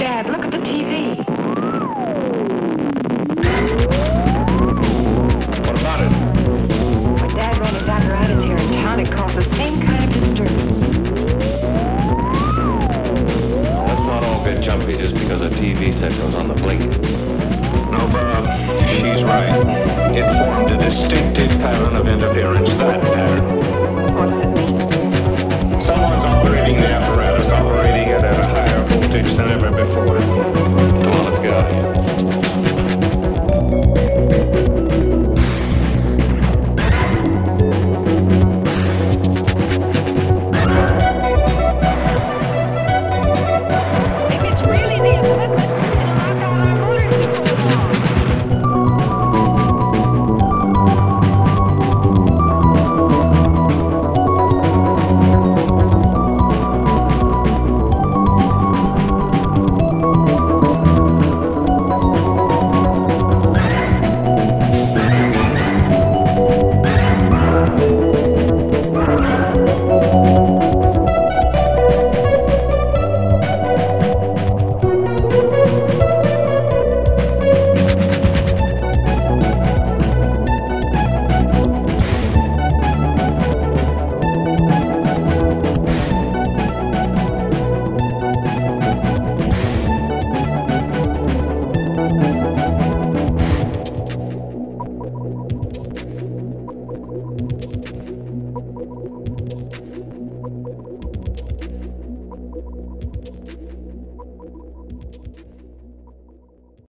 Dad, look at the TV. What about it? My dad ran his apparatus here in town. It caused the same kind of disturbance. Let's not all get jumpy just because a TV set goes on the blink. No, Bob.